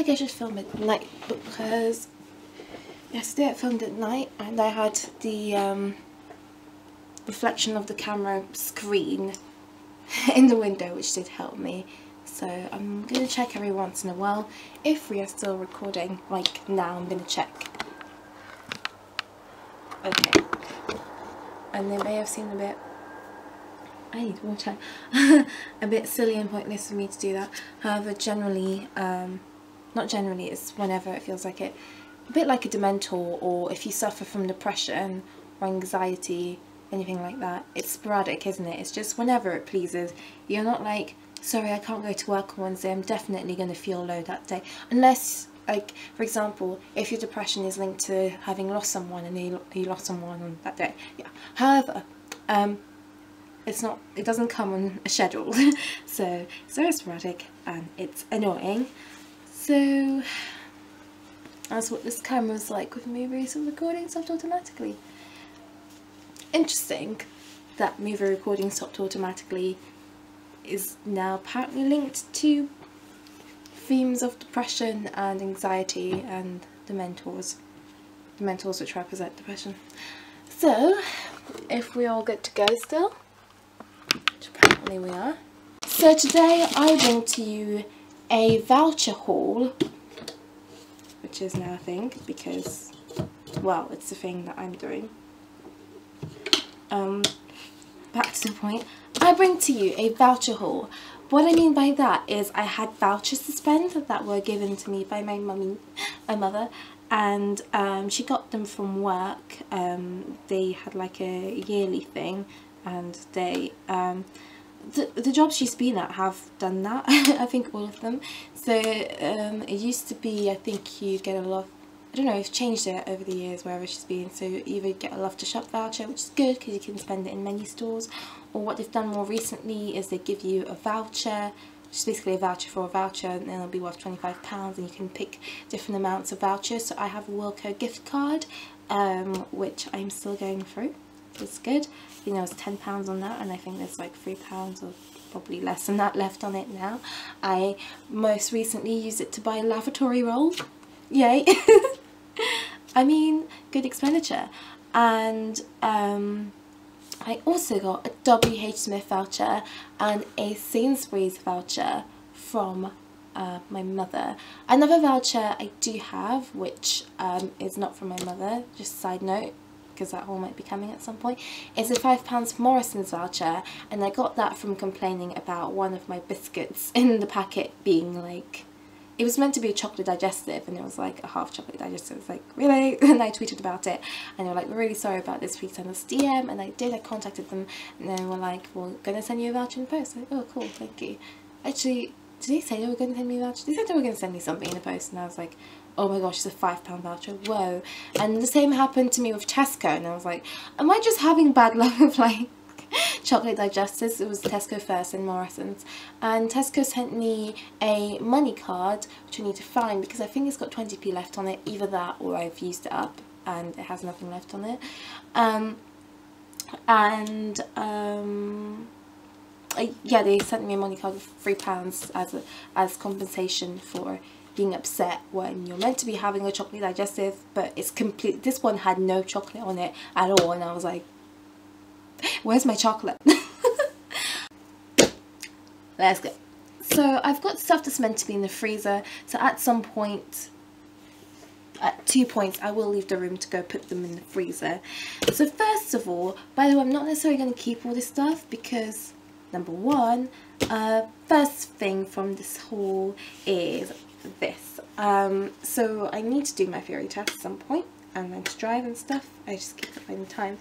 like I should film at night because yesterday I filmed at night and I had the um, reflection of the camera screen in the window which did help me. So I'm going to check every once in a while. If we are still recording like now I'm going to check. Okay. And they may have seemed a bit I need water. A bit silly and pointless for me to do that. However generally um, not generally it's whenever it feels like it a bit like a dementor or if you suffer from depression or anxiety anything like that it's sporadic isn't it? It's just whenever it pleases. You're not like sorry I can't go to work on Wednesday I'm definitely going to feel low that day. Unless like for example if your depression is linked to having lost someone and you, lost someone on that day. Yeah. However um it's not it doesn't come on a schedule. So it's very sporadic and it's annoying so that's what this camera's like with movie so recording stopped automatically interesting that movie recording stopped automatically is now apparently linked to themes of depression and anxiety and the dementors, the dementors which represent depression. So, if we all good to go still, which apparently we are. So today I bring to you a voucher haul, which is now a thing because, well, it's a thing that I'm doing um, back to the point, I bring to you a voucher haul. What I mean by that is I had vouchers to spend that were given to me by my mummy, my mother, and um, she got them from work. Um, they had like a yearly thing, and they um, the the jobs she's been at have done that. I think all of them. So um, it used to be I think you get a lot I don't know, it's changed it over the years wherever she's been, so you either get a love to shop voucher, which is good because you can spend it in many stores, or what they've done more recently is they give you a voucher, which is basically a voucher for a voucher, and then it'll be worth £25, and you can pick different amounts of vouchers. So I have a Wilko gift card, um, which I'm still going through. It's good. You know, it's £10 on that, and I think there's like £3 or probably less than that left on it now. I most recently used it to buy a lavatory roll. Yay! I mean, good expenditure. And um, I also got a WH Smith voucher and a Sainsbury's voucher from uh, my mother. Another voucher I do have, which um, is not from my mother, just side note, because that haul might be coming at some point, is a £5 Morrison's voucher and I got that from complaining about one of my biscuits in the packet being like it was meant to be a chocolate digestive and it was like a half chocolate digestive. It was like, really? And I tweeted about it and they were like, we're really sorry about this, please send us DM. And I did, I contacted them and they were like, we're going to send you a voucher in the post. Like, oh, cool, thank you. Actually, did they say they were going to send me a voucher? They said they were going to send me something in the post and I was like, oh my gosh, it's a five pound voucher, whoa. And the same happened to me with Tesco and I was like, am I just having bad luck with like chocolate digestives. It was Tesco first and Morrison's. And Tesco sent me a money card, which I need to find because I think it's got 20p left on it. Either that or I've used it up and it has nothing left on it. Um, and um, I, yeah, they sent me a money card of three pounds as a, as compensation for being upset when you're meant to be having a chocolate digestive but it's complete this one had no chocolate on it at all and I was like Where's my chocolate? Let's go. So I've got stuff that's meant to be in the freezer. So at some point, at two points, I will leave the room to go put them in the freezer. So first of all, by the way, I'm not necessarily going to keep all this stuff because number one, uh, first thing from this haul is this. Um, so I need to do my theory test at some point and then to drive and stuff. I just keep finding time.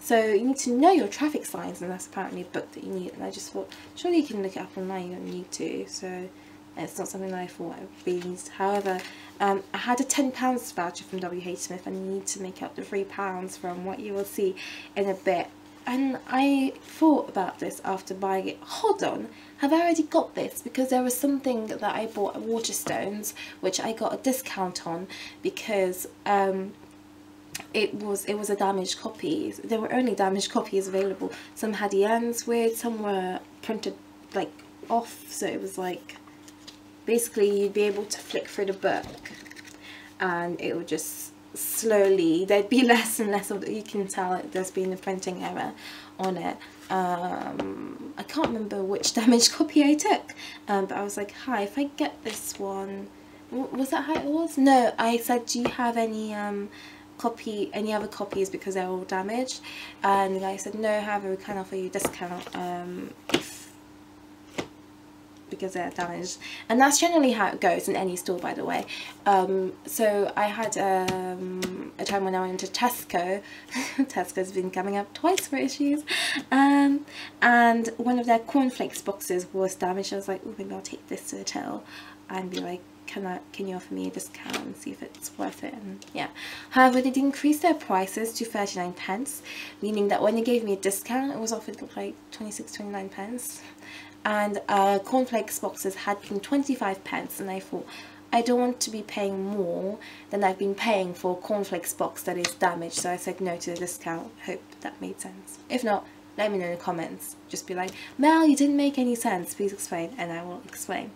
So you need to know your traffic signs and that's apparently a book that you need and I just thought surely you can look it up online, you don't need to. So it's not something that I thought I really needed. However, um, I had a £10 voucher from WH Smith and you need to make up the £3 from what you will see in a bit. And I thought about this after buying it. Hold on, have I already got this? Because there was something that I bought at Waterstones which I got a discount on because um, it was it was a damaged copy. There were only damaged copies available. Some had the ends weird, some were printed like off, so it was like basically you'd be able to flick through the book and it would just slowly there'd be less and less of you can tell there's been a printing error on it. Um, I can't remember which damaged copy I took um, but I was like hi if I get this one was that how it was? No I said do you have any um, copy any other copies because they're all damaged? And guy said no however we can offer you discount um, if because they're damaged and that's generally how it goes in any store by the way. Um, so I had um, a time when I went to Tesco. Tesco's been coming up twice for issues. Um, and one of their cornflakes boxes was damaged. I was like oh maybe I'll take this to the till and be like can I can you offer me a discount and see if it's worth it? And yeah. However they increased their prices to 39 pence meaning that when they gave me a discount it was offered like 26 29 pence and uh, cornflakes boxes had been 25 pence and I thought I don't want to be paying more than I've been paying for a cornflakes box that is damaged. So I said no to the discount. Hope that made sense. If not let me know in the comments. Just be like Mel you didn't make any sense. Please explain and I will explain.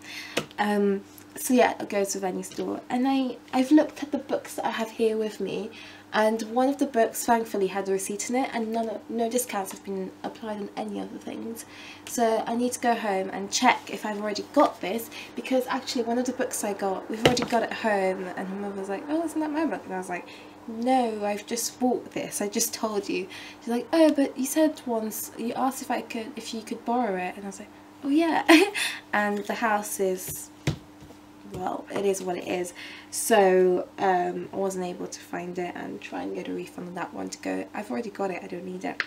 Um, so yeah it goes with any store and I I've looked at the books that I have here with me and one of the books thankfully had a receipt in it and none of, no discounts have been applied on any other things. So I need to go home and check if I've already got this because actually one of the books I got we've already got it home and my mother was like oh isn't that my book? And I was like no I've just bought this. I just told you. She's like oh but you said once you asked if I could if you could borrow it. And I was like oh yeah. And the house is well it is what it is. So um, I wasn't able to find it and try and get a refund on that one to go. I've already got it I don't need it.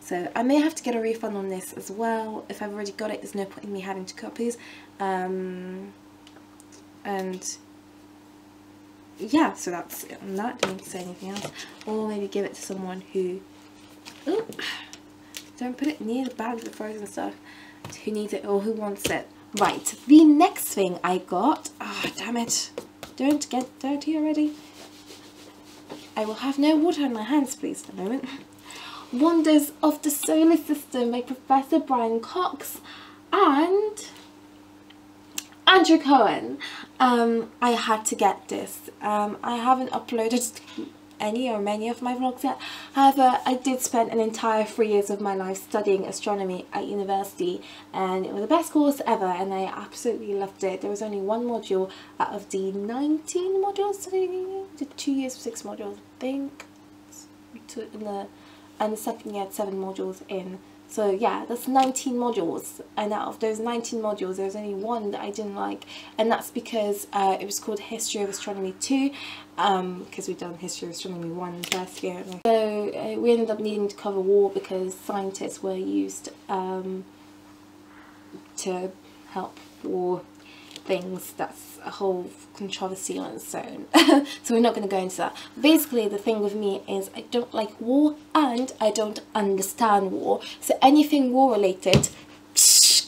So I may have to get a refund on this as well. If I've already got it there's no point in me having two copies. Um, and yeah so that's it on that. Don't need to say anything else. Or maybe give it to someone who ooh, don't put it near the bag of the frozen stuff who needs it or who wants it Right, the next thing I got, ah, oh, damn it, don't get dirty already. I will have no water on my hands, please, for a moment. Wonders of the Solar System by Professor Brian Cox and Andrew Cohen. Um, I had to get this. Um, I haven't uploaded any or many of my vlogs yet. However, I did spend an entire three years of my life studying astronomy at university and it was the best course ever and I absolutely loved it. There was only one module out of the 19 modules did two years of six modules, I think. In the, and the second year had seven modules in so yeah, that's 19 modules. And out of those 19 modules there was only one that I didn't like. And that's because uh, it was called History of Astronomy 2 because um, we've done History of Astronomy 1 in first year. So uh, we ended up needing to cover war because scientists were used um, to help war things. That's a whole controversy on its own. So we're not going to go into that. Basically the thing with me is I don't like war and I don't understand war. So anything war related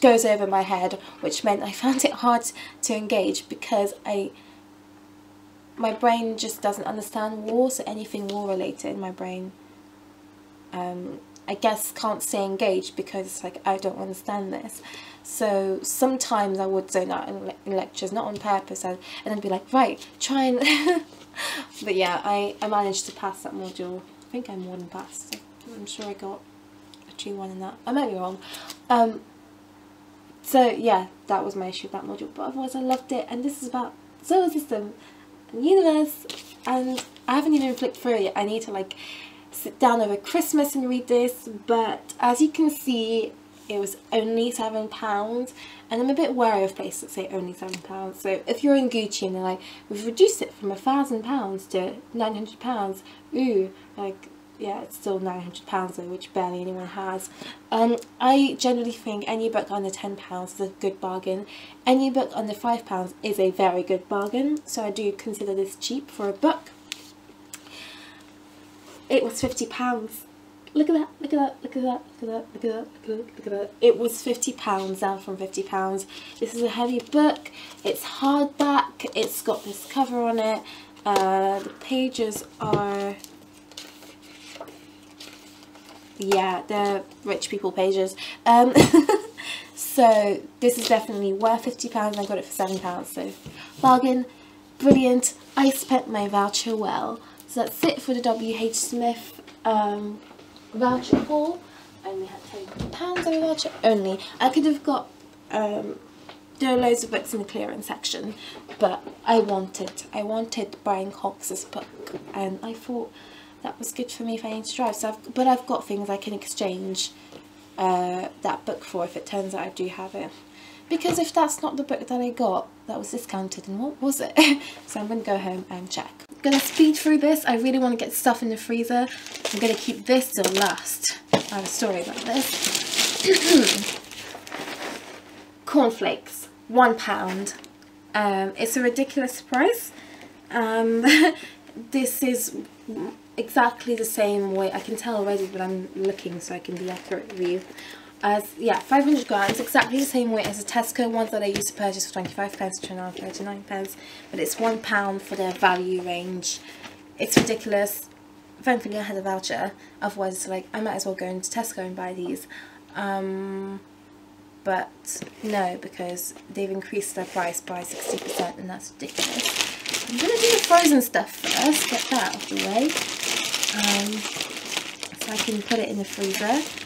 goes over my head which meant I found it hard to engage because I my brain just doesn't understand war. So anything war related in my brain um, I guess can't say engaged because like I don't understand this so sometimes I would say that in, in lectures, not on purpose, and, and then be like, right, try and... but yeah, I, I managed to pass that module. I think I more than passed. I'm sure I got a 2-1 in that. I might be wrong. Um, so yeah, that was my issue with that module. But otherwise I loved it. And this is about solar system and universe. And I haven't even flipped through it yet. I need to like sit down over Christmas and read this. But as you can see, it was only seven pounds and I'm a bit wary of places that say only seven pounds so if you're in Gucci and they're like we've reduced it from a thousand pounds to 900 pounds ooh like yeah it's still 900 pounds though which barely anyone has um I generally think any book under 10 pounds is a good bargain any book under five pounds is a very good bargain so I do consider this cheap for a book it was 50 pounds look at that, look at that, look at that, look at that, look at that, look at that, look at that. It was £50, down from £50. This is a heavy book, it's hardback, it's got this cover on it, uh, the pages are, yeah, they're rich people pages. Um, So this is definitely worth £50 I got it for £7 so bargain, brilliant, I spent my voucher well. So that's it for the WH Smith um, voucher haul. Only had £10 of a voucher only. I could have got um, there are loads of books in the clearance section but I wanted I wanted Brian Cox's book and I thought that was good for me if I need to drive so I've, but I've got things I can exchange uh, that book for if it turns out I do have it because if that's not the book that I got that was discounted and what was it? So I'm gonna go home and check. I'm gonna speed through this. I really want to get stuff in the freezer. I'm gonna keep this till last. I have a story about this. Cornflakes one pound. Um, it's a ridiculous price. Um, this is exactly the same way I can tell already but I'm looking so I can be accurate with you as yeah 500 grams exactly the same weight as the Tesco ones that I used to purchase for 25 pence to now 39 pence but it's one pound for their value range it's ridiculous thankfully I had a voucher otherwise it's like I might as well go into Tesco and buy these um, but no because they've increased their price by 60% and that's ridiculous. I'm going to do the frozen stuff first, get that out of the way um, so I can put it in the freezer.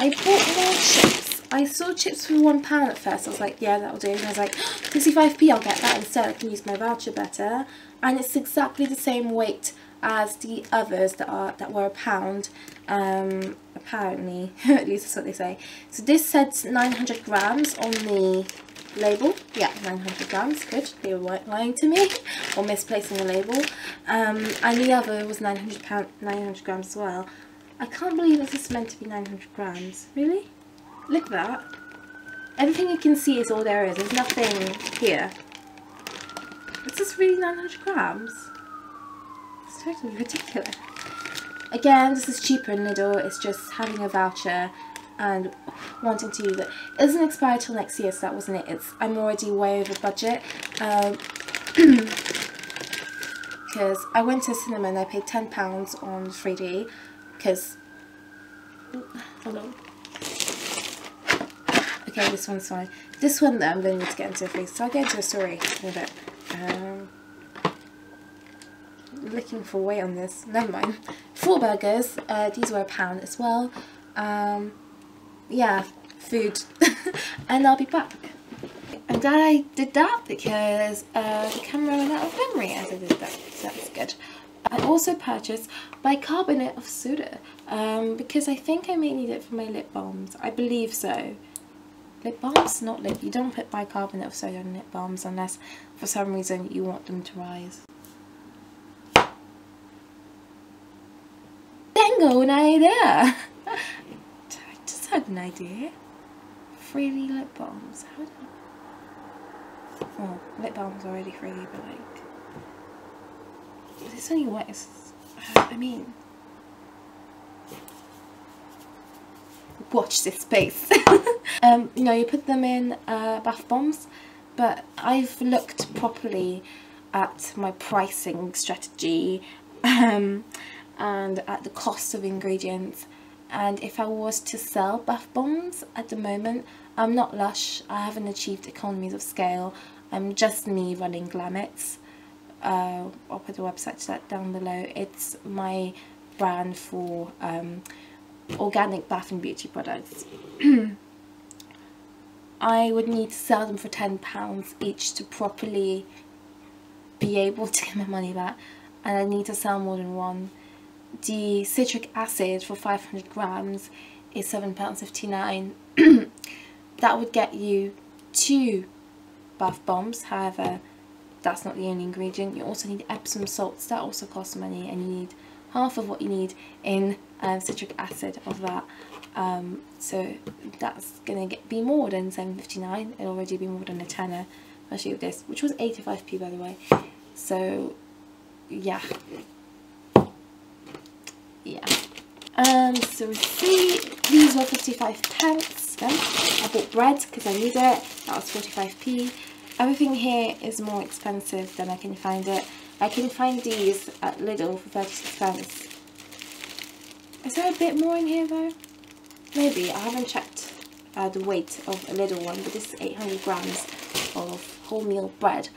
I bought more chips. I saw chips for one pound at first. I was like, yeah, that'll do. And I was like, 65p, I'll get that instead. I can use my voucher better. And it's exactly the same weight as the others that are that were a pound um, apparently at least that's what they say so this said 900 grams on the label yeah 900 grams good they were lying to me or misplacing the label um, and the other was 900 pound 900 grams as well I can't believe this is meant to be 900 grams. Really? Look at that. Everything you can see is all there is. There's nothing here. Is this really 900 grams. It's totally ridiculous. Again this is cheaper in Lidl. It's just having a voucher and wanting to use it. It doesn't expire till next year, so that wasn't it. It's I'm already way over budget. Um, because I went to the cinema and I paid £10 on 3D because hold on. Okay this one's fine. This one that I'm going to need to get into a face so I'll get into a story in a bit. Um, looking for weight on this. Never mind. Four burgers. Uh, these were a pound as well. Um, yeah, food. and I'll be back. I'm glad I did that because uh, the camera ran out of memory. As I did that, so that's good. I also purchased bicarbonate of soda um, because I think I may need it for my lip balms. I believe so. Lip balms? Not lip. You don't put bicarbonate of soda in lip balms unless for some reason you want them to rise. Tengo una idea! I just had an idea. Freely lip balms. How do I... Oh, lip balms already freely, but like... This only works... I mean... Watch this space. um, you know, you put them in uh, bath bombs, but I've looked properly at my pricing strategy um, and at the cost of ingredients. And if I was to sell bath bombs at the moment I'm not lush. I haven't achieved economies of scale. I'm just me running Glamets uh, I'll put the website to that down below. It's my brand for um, organic bath and beauty products. I would need to sell them for £10 each to properly be able to get my money back and I need to sell more than one. The citric acid for 500 grams is £7.59. that would get you two bath bombs, however that's not the only ingredient. You also need Epsom salts, that also costs money and you need half of what you need in um, citric acid of that. Um, so that's going to be more than 7.59. It'll already be more than a tenner, especially with this, which was 85p by the way. So yeah, yeah. Um, so we see these were 55 pence. Then I bought bread because I need it. That was 45p. Everything here is more expensive than I can find it. I can find these at Lidl for 36 pence. Is there a bit more in here though? Maybe. I haven't checked uh, the weight of a Lidl one, but this is 800 grams of wholemeal bread.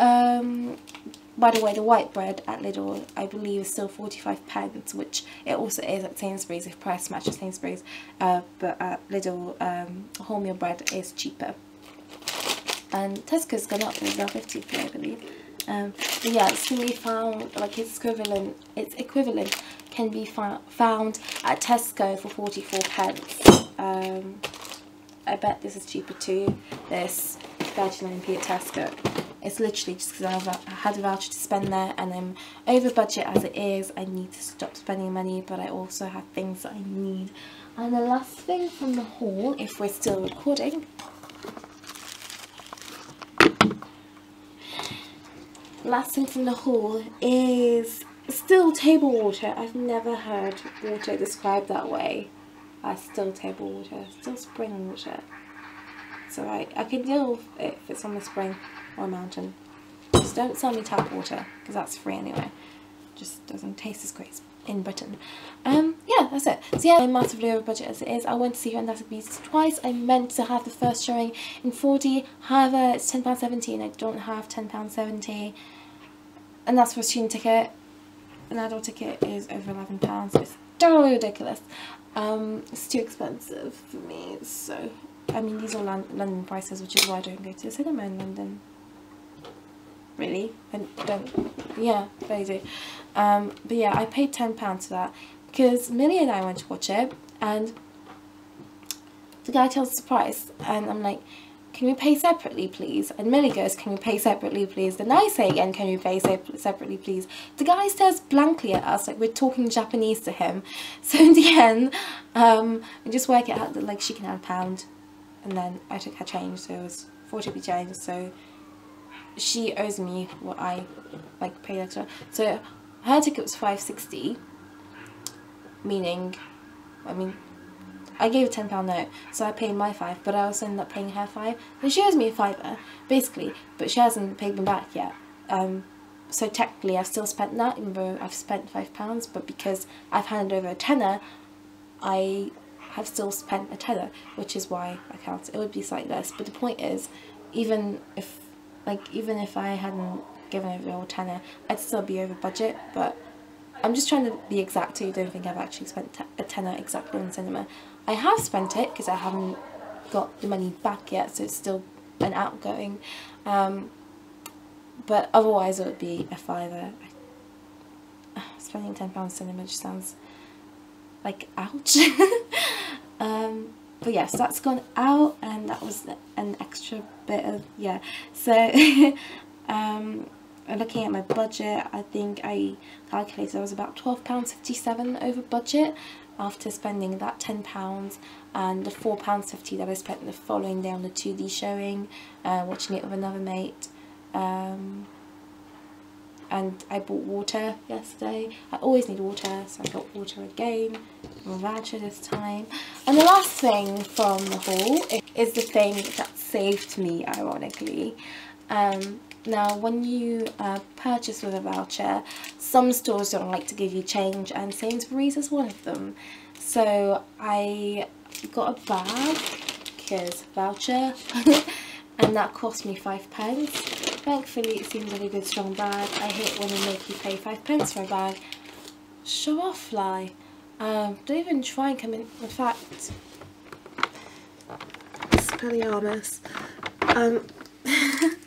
Um, by the way, the white bread at Lidl, I believe, is still 45 pence, which it also is at Sainsbury's if price matches Sainsbury's. Uh, but at Lidl, um, wholemeal bread is cheaper. And Tesco's gone up, it's now 50p, I believe. Um, yeah, it's can be found, like its equivalent, its equivalent can be found at Tesco for 44 pence. Um, I bet this is cheaper too. This 39p at Tesco. It's literally just because I had a voucher to spend there and I'm over budget as it is. I need to stop spending money but I also have things that I need. And the last thing from the haul, if we're still recording, last thing from the haul is still table water. I've never heard water described that way as still table water, still spring water. So I, I can deal with it if it's on the spring or a mountain. Just don't sell me tap water because that's free anyway. Just doesn't taste as great in Britain. Um, yeah, that's it. So yeah, I'm massively over budget as it is. I went to see her in Fantastic Beasts twice. I meant to have the first showing in 4D. However, it's £10.70 and I don't have £10.70. And that's for a student ticket. An adult ticket is over £11. It's totally ridiculous. Um, it's too expensive for me, so... I mean, these are London prices, which is why I don't go to the cinema in London really. I don't, yeah, I do. Um, but yeah, I paid £10 for that because Millie and I went to watch it and the guy tells us the price and I'm like, can we pay separately please? And Millie goes, can we pay separately please? Then I say again, can we pay se separately please? The guy stares blankly at us like we're talking Japanese to him. So in the end, um, we just work it out that like she can have a pound and then I took her change so it was 40p change so she owes me what I like paid extra. So her ticket was 560 meaning I mean I gave a £10 note so I paid my five but I also ended up paying her five. And she owes me a fiver basically but she hasn't paid me back yet. Um, so technically I've still spent that even though I've spent five pounds but because I've handed over a tenner I have still spent a tenner which is why I count it would be slightly less but the point is even if like even if I hadn't given it a tenner I'd still be over budget but I'm just trying to be exact so you don't think I've actually spent a tenner exactly in cinema. I have spent it because I haven't got the money back yet so it's still an outgoing um, but otherwise it would be a fiver. Spending £10 cinema just sounds like ouch. um, but yes that's gone out and that was an extra bit of yeah so um looking at my budget I think I calculated I was about £12.57 over budget after spending that £10 and the £4.50 that I spent the following day on the 2D showing uh, watching it with another mate um, and I bought water yesterday. I always need water, so I got water again, voucher this time. And the last thing from the haul is the thing that saved me, ironically. Um, now, when you uh, purchase with a voucher, some stores don't like to give you change, and Sainsbury's is one of them. So I got a bag, because voucher, and that cost me five pence Thankfully it seems like a good strong bag. I hate when they make you pay five pence for a bag. Show off fly. Um, don't even try and come in. In fact, Expelliarmus. Um,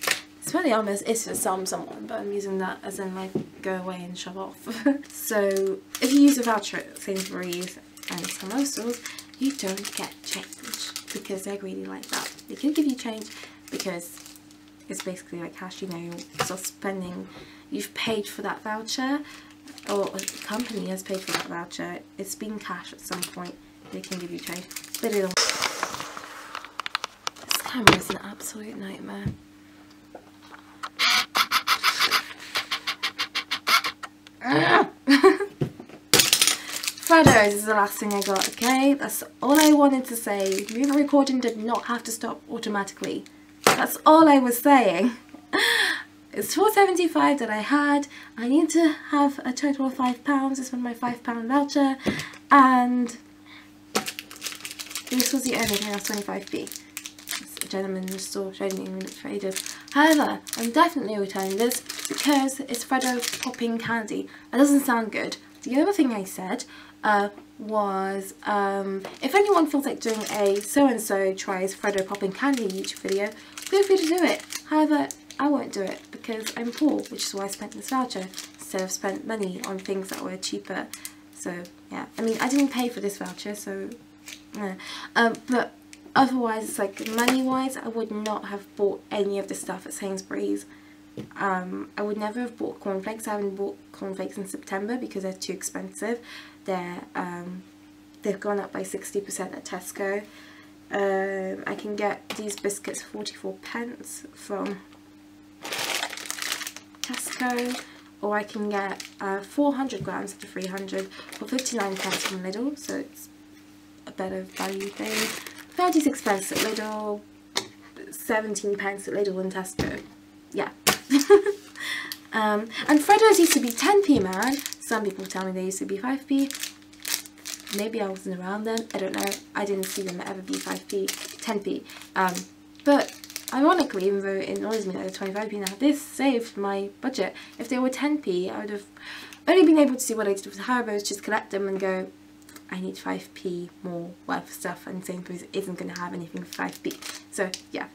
Expelliarmus is for some someone, but I'm using that as in like go away and shove off. so if you use a voucher at Sainsbury's and some other stores, you don't get change because they're greedy like that. They can give you change because it's basically like cash, you know, stop spending, you've paid for that voucher, or a company has paid for that voucher, it's been cash at some point, they can give you change. But it'll... This camera is an absolute nightmare. Photos is the last thing I got, okay? That's all I wanted to say. Movie recording did not have to stop automatically. That's all I was saying. It's 4.75 that I had. I need to have a total of £5 to spend my £5 voucher and This was the only thing that's 25p. A gentleman in the store showed me ages. However, I'm definitely returning this because it's Freddo popping candy. That doesn't sound good. The other thing I said uh, was um, if anyone feels like doing a so-and-so tries Freddo popping candy YouTube video, feel free to do it. However, I won't do it because I'm poor, which is why I spent this voucher instead of spent money on things that were cheaper. So yeah, I mean I didn't pay for this voucher, so yeah. Um, but otherwise, it's like money-wise, I would not have bought any of the stuff at Sainsbury's. Um, I would never have bought cornflakes. I haven't bought cornflakes in September because they're too expensive. They're um, they've gone up by 60% at Tesco. Um, I can get these biscuits 44 pence from Tesco or I can get uh, 400 grams of 300 for 59 pence from Lidl so it's a better value thing 36 pence at Lidl 17 pence at Lidl and Tesco yeah um, and Freddo's used to be 10p man some people tell me they used to be 5p maybe I wasn't around then. I don't know. I didn't see them ever be 5p 10p um, but Ironically, even though it annoys me that they're 25p now, this saved my budget. If they were 10p, I would have only been able to do what I did with Haribo's, just collect them and go, I need 5p more worth of stuff and Sainsbury's isn't going to have anything for 5p. So yeah,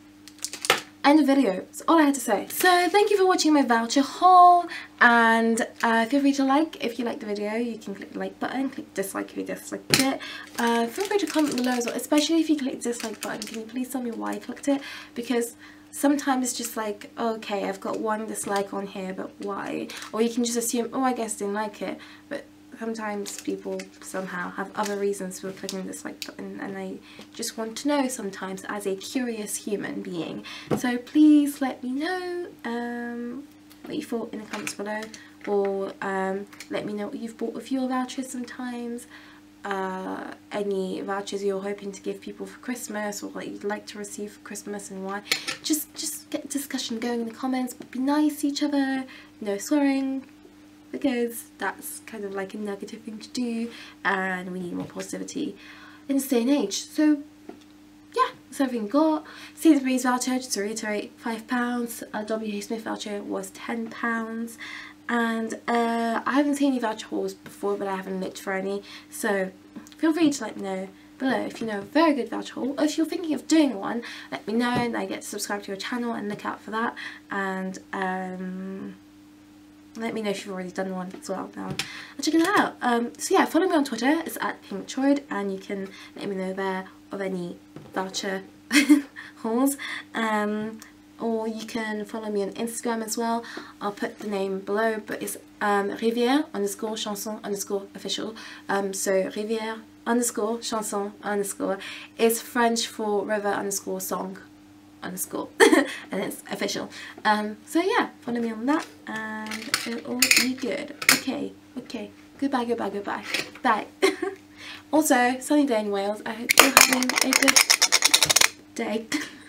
end of video. That's all I had to say. So thank you for watching my voucher haul and uh, feel free to like if you like the video. You can click the like button, click dislike if you disliked it. Uh, feel free to comment below as well, especially if you click the dislike button. Can you please tell me why you clicked it? Because sometimes it's just like, okay, I've got one dislike on here, but why? Or you can just assume, oh, I guess I didn't like it. But sometimes people somehow have other reasons for clicking this like button and I just want to know sometimes as a curious human being. So please let me know um, what you thought in the comments below or um, let me know what you've bought with your vouchers sometimes. Uh, any vouchers you're hoping to give people for Christmas or what you'd like to receive for Christmas and why. Just just get discussion going in the comments, but be nice to each other, no swearing, because that's kind of like a negative thing to do and we need more positivity in this day and age. So yeah, that's everything got. Sainsbury's voucher, just to reiterate, £5. A WH Smith voucher was £10. And uh, I haven't seen any voucher hauls before, but I haven't looked for any. So feel free to let me know below if you know a very good voucher haul. Or if you're thinking of doing one, let me know and I get to subscribe to your channel and look out for that. And um, let me know if you've already done one as well now I'll check it out. Um, so yeah follow me on twitter. It's at pinktroid and you can let me know there of any voucher hauls. Um, or you can follow me on instagram as well. I'll put the name below but it's um, riviere underscore chanson underscore official. Um, so riviere underscore chanson underscore is french for river underscore song underscore and it's official. Um so yeah follow me on that and it'll be good. Okay okay. Goodbye goodbye goodbye. Bye. Also sunny day in Wales. I hope you're having a good day